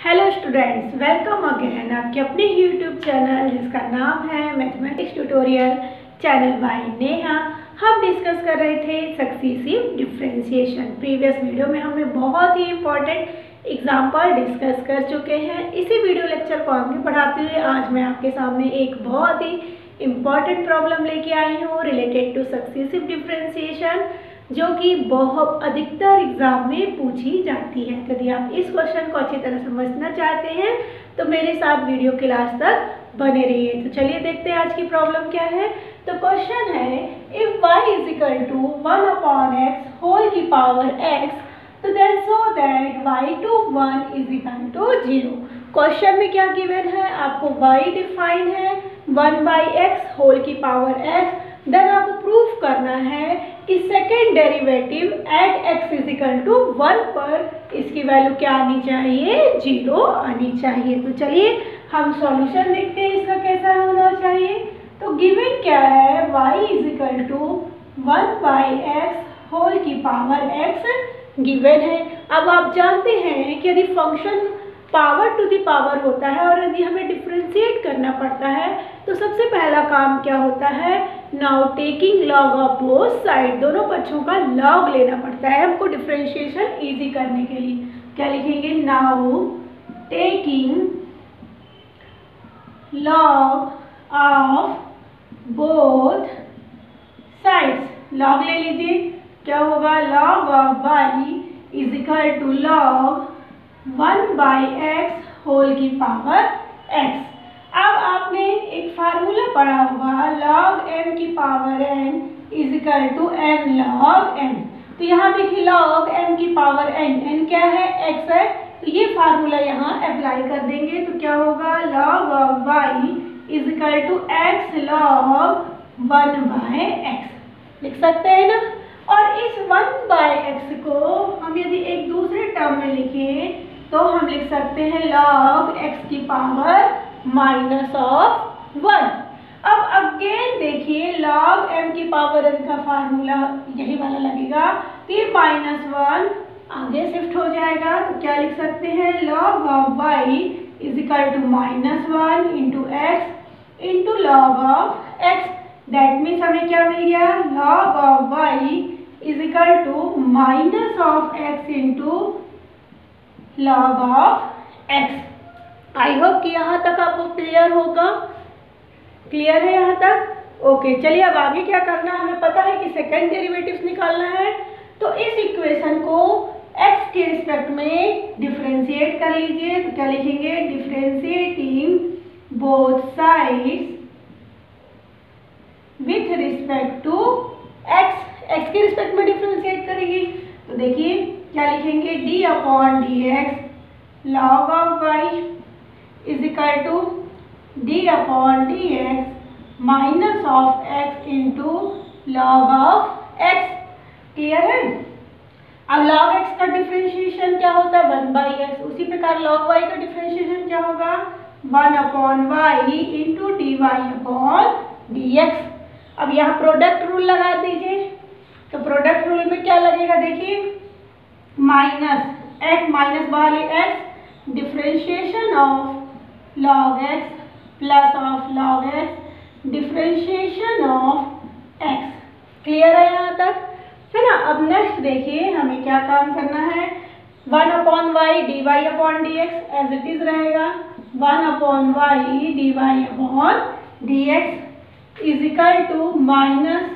Hello students welcome again आपके अपने YouTube channel जिसका नाम है mathematics tutorial channel by Neha हम डिस्कस कर रहे थे सक्सीसिव डिफ्रेंशिएशन प्रीवियस वीडियो में हमने बहुत ही इंपॉर्टेंट एग्ज़ाम्पल डिस्कस कर चुके हैं। इसी वीडियो लेक्चर को आगे बढ़ाते हुए आज मैं आपके सामने एक बहुत ही इंपॉर्टेंट प्रॉब्लम लेके आई हूँ रिलेटेड टू सक्सीसिव डिफ्रेंशिएशन जो कि बहुत अधिकतर एग्ज़ाम में पूछी जाती है। यदि आप इस क्वेश्चन को अच्छी तरह समझना चाहते हैं तो मेरे साथ वीडियो के लास्ट तक बने रहिए। तो चलिए देखते हैं आज की प्रॉब्लम क्या है। तो क्वेश्चन है if y is equal to one upon x whole की पावर एक्स तो then so that y two one is equal to zero question में क्या गिवन है? आपको y डिफाइन है। वन बाई एक्स होल की पावर x देन आपको proof करना है कि second derivative at x is equal to one पर इसकी वैल्यू क्या आनी चाहिए? ज़ीरो आनी चाहिए। तो चलिए हम सॉल्यूशन देखते हैं इसका कैसा होना चाहिए। तो गिवन क्या है? Y is equal to one by x whole की पावर x गिवन है। अब आप जानते हैं कि यदि function power to the power होता है और यदि हमें डिफ्रेंशिएट करना पड़ता है तो सबसे पहला काम क्या होता है? Now taking log of both side दोनों पक्षों का लॉग लेना पड़ता है हमको डिफ्रेंशिएशन इजी करने के लिए। क्या लिखेंगे? Now taking log of both sides log ले लीजिए। क्या होगा? Log of y is equal to log one by x whole की पावर एक्स अब आपने एक फार्मूला पढ़ा होगा लॉग एम की power n is equal to n log n तो यहाँ देखिए लॉग एम की पावर एन एन क्या है? एक्स है। तो ये फार्मूला यहाँ अप्लाई कर देंगे। तो क्या होगा? Log of y is equal to x log one by x लिख सकते हैं ना? और इस वन बाय एक्स को हम यदि एक दूसरे टर्म में लिखें तो हम लिख सकते हैं लॉग एक्स की पावर माइनस ऑफ़ वन अब अगेन देखिए लॉग एम की पावर एन का फार्मूला यही वाला लगेगा। ये माइनस वन आगे शिफ्ट हो जाएगा। तो क्या लिख सकते हैं? Log of y is equal to minus one into x into log of x that means हमें क्या मिल गया? Log of y is equal to minus of x into log of x I hope कि यहाँ तक आपको clear होगा। Clear है यहाँ तक? ओके चलिए अब आगे क्या करना है? हमें पता है कि सेकेंड डेरिवेटिव्स निकालना है। तो इस इक्वेशन को x के रिस्पेक्ट में डिफ्रेंशिएट कर लीजिए। तो क्या लिखेंगे? Differentiating both sides with respect to x x के रिस्पेक्ट में डिफ्रेंशिएट करेंगे। तो देखिए, क्या लिखेंगे? D upon d x log of y is equal to d upon d x minus of x into log of x clear है? अब log x का डिफ्रेंशिएशन क्या होता है? वन बाई एक्स उसी प्रकार लॉग वाई का डिफ्रेंशिएशन क्या होगा? One upon y into d y upon d x अब यहाँ प्रोडक्ट रूल लगा दीजिए। तो प्रोडक्ट रूल में क्या लगेगा देखिए? माइनस एक्स माइनस वाले x differentiation of log x plus of log x differentiation of x clear है यहाँ तक? है ना? अब नेक्स्ट देखिए हमें क्या काम करना है। One upon y d y upon d x as it is रहेगा। One upon y d y upon d x is equal to minus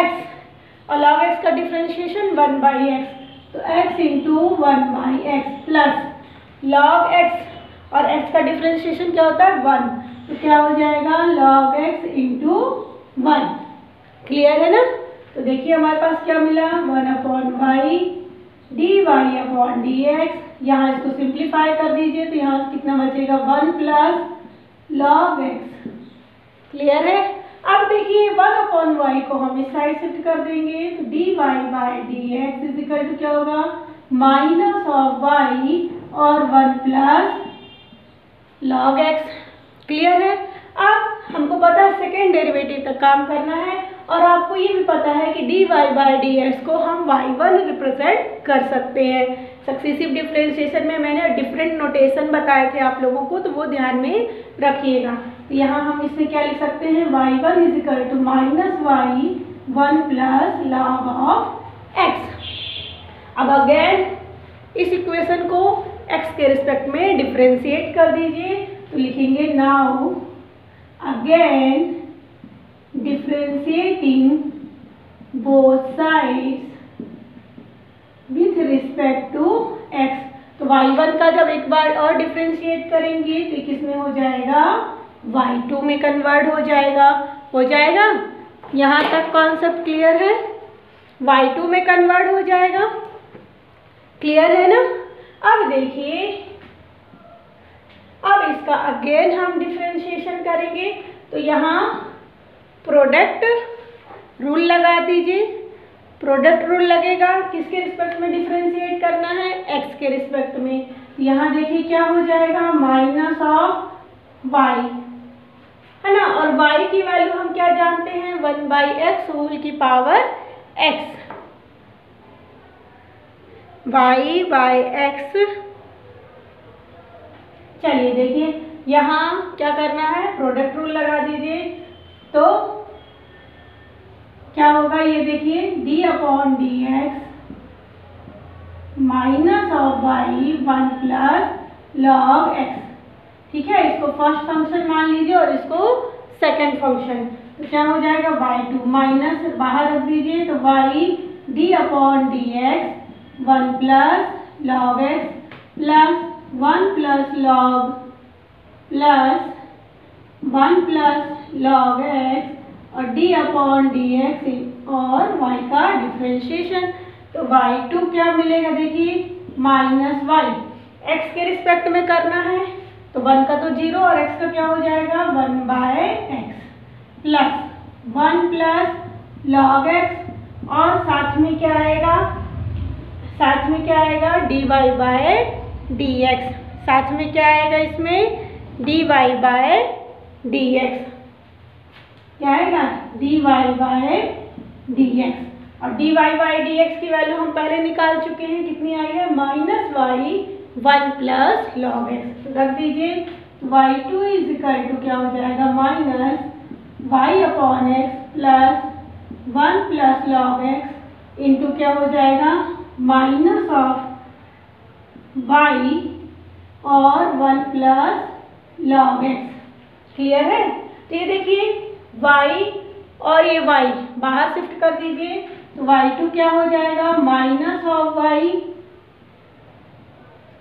x और लॉग एक्स का डिफ्रेंशिएशन वन बाई एक्स तो x into one by x plus log x और x का differentiation क्या होता है? One तो क्या हो जाएगा? Log x into one clear है ना? तो देखिए हमारे पास क्या मिला? One upon y d y upon d x यहाँ इसको सिंप्लीफाई कर दीजिए तो यहाँ कितना बचेगा? One plus log x clear है? अब देखिए वन अपॉन वाई को हम इस साइड शिफ्ट कर देंगे तो d y by d x is equal to क्या होगा? माइनस ऑफ़ वाई और one plus log x clear है। अब हमको पता है सेकेंड डेरिवेटिव तक काम करना है और आपको ये भी पता है कि d y by d x को हम वाई वन रिप्रेजेंट कर सकते हैं। सक्सेसिव डिफ्रेंशिएशन में मैंने डिफरेंट नोटेशन बताए थे आप लोगों को तो वो ध्यान में रखिएगा। यहाँ हम इसमें क्या लिख सकते हैं? Y one is equal to minus y one plus log of x अब अगेन इस इक्वेशन को एक्स के रिस्पेक्ट में डिफ्रेंशिएट कर दीजिए। तो लिखेंगे now again differentiating both sides with respect to x तो वाई वन का जब एक बार और डिफ्रेंशिएट करेंगे तो किसमें हो जाएगा? वाई टू में कन्वर्ट हो जाएगा। हो जाएगा? यहाँ तक कॉन्सेप्ट क्लियर है? वाई टू में कन्वर्ट हो जाएगा? क्लियर है ना? अब देखिए। अब इसका अगेन हम डिफ्रेंशिएशन करेंगे। तो यहाँ प्रोडक्ट रूल लगा दीजिए। प्रोडक्ट रूल लगेगा। किसके रिस्पेक्ट में डिफ्रेंशिएट करना है? एक्स के रिस्पेक्ट में। यहाँ देखिए क्या हो जाएगा? माइनस ऑफ़ वाई है ना? और वाई की वैल्यू हम क्या जानते हैं? वन बाई एक्स होल की power x y by x चलिए देखिए, यहाँ क्या करना है? प्रोडक्ट रूल लगा दीजिए। तो क्या होगा ये देखिए, d upon d x minus of y one plus log x ठीक है, इसको फ़र्स्ट फ़ंक्शन मान लीजिए और इसको सेकंड फ़ंक्शन तो क्या हो जाएगा? वाई टू माइनस बाहर रख दीजिए। तो y d upon d x one plus log x plus one plus log plus one plus log x और डी अपॉन डी एक्स और y का डिफ्रेंशिएशन तो y टू क्या मिलेगा देखिए? माइनस वाई एक्स के रिस्पेक्ट में करना है तो वन का तो ज़ीरो और x का क्या हो जाएगा? One by x plus one plus log x और साथ में क्या आएगा? साथ में क्या आएगा? D y by d x साथ में क्या आएगा इसमें? D y by d x क्या आएगा? D y by d x और d y by d x की वैल्यू हम पहले निकाल चुके हैं। कितनी आई है? Minus y one plus log x रख दीजिए। Y two is equal to क्या हो जाएगा? Minus y upon x plus one plus log x into क्या हो जाएगा? माइनस ऑफ़ वाई और one plus log x clear है? तो ये देखिए, वाई और ये वाई, बाहर शिफ्ट कर दीजिए तो वाई टू क्या हो जाएगा? माइनस ऑफ़ वाई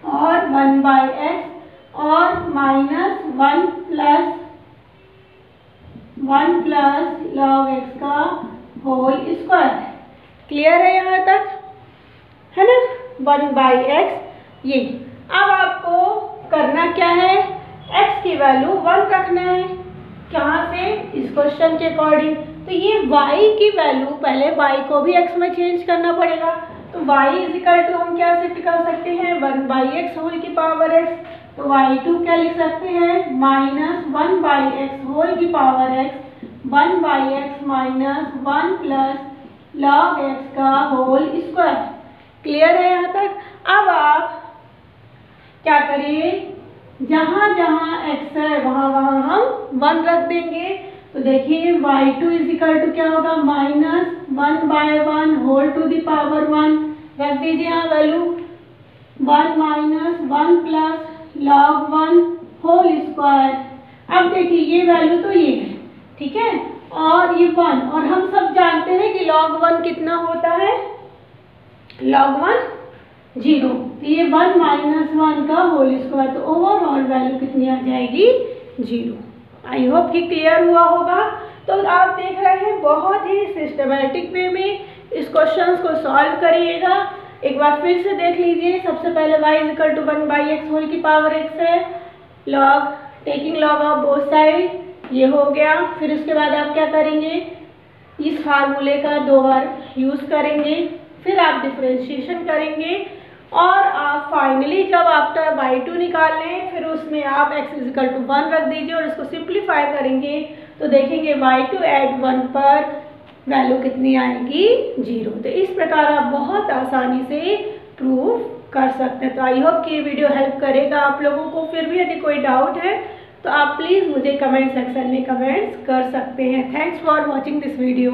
और वन बाई एक्स और minus one plus one plus log x का होल स्क्वायर। क्लियर है यहाँ तक? है ना? वन बाई एक्स ये। अब आपको करना क्या है? x की वैल्यू वन रखना है। कहाँ से? इस क्वेश्चन के अकॉर्डिंग तो ये y की वैल्यू पहले y को भी x में चेंज करना पड़ेगा। तो y इज़ इक्वल टू हम क्या शिफ्ट कर सकते हैं? वन बाई एक्स होल की पावर x तो y टू क्या लिख सकते हैं? Minus one by x whole की power x one by x minus one plus log x का होल स्क्वायर क्लियर है यहाँ तक? अब आप क्या करिए? जहाँ जहाँ x है, वहाँ वहाँ हम वन रख देंगे। तो देखिए, y two is equal to क्या होगा? Minus one by one whole to the power one रख दीजिए यहाँ value one minus one plus log one whole square अब देखिए, ये वैल्यू तो ये है, ठीक है? और ये वन और हम सब जानते हैं कि लॉग वन कितना होता है? लॉग वन ज़ीरो तो ये वन माइनस वन का होल स्क्वायर तो ओवरऑल वैल्यू कितनी आ जाएगी? ज़ीरो आई होप कि क्लियर हुआ होगा। तो आप देख रहे हैं, बहुत ही सिस्टमेटिक वे में इस क्वेश्चन को सॉल्व करिएगा। एक बार फिर से देख लीजिए, सबसे पहले y equal to one by x whole की पावर एक्स है। Log taking log of both side ये हो गया। फिर उसके बाद आप क्या करेंगे? इस फार्मूले का दो बार यूज़ करेंगे। फिर आप डिफ्रेंशिएशन करेंगे और आप फाइनली जब आफ्टर बाई टू निकाल लें, फिर उसमें आप एक्स इजिकल टू वन रख दीजिए और इसको सिंप्लीफाई करेंगे तो देखेंगे वाई टू एट वन पर वैल्यू कितनी आएगी? ज़ीरो तो इस प्रकार आप बहुत आसानी से प्रूव कर सकते हैं। तो आई होप कि ये वीडियो हेल्प करेगा आप लोगों को। फिर भी यदि कोई डाउट है तो आप प्लीज़ मुझे कमेंट सेक्शन में कमेंट्स कर सकते हैं। Thanks for watching this video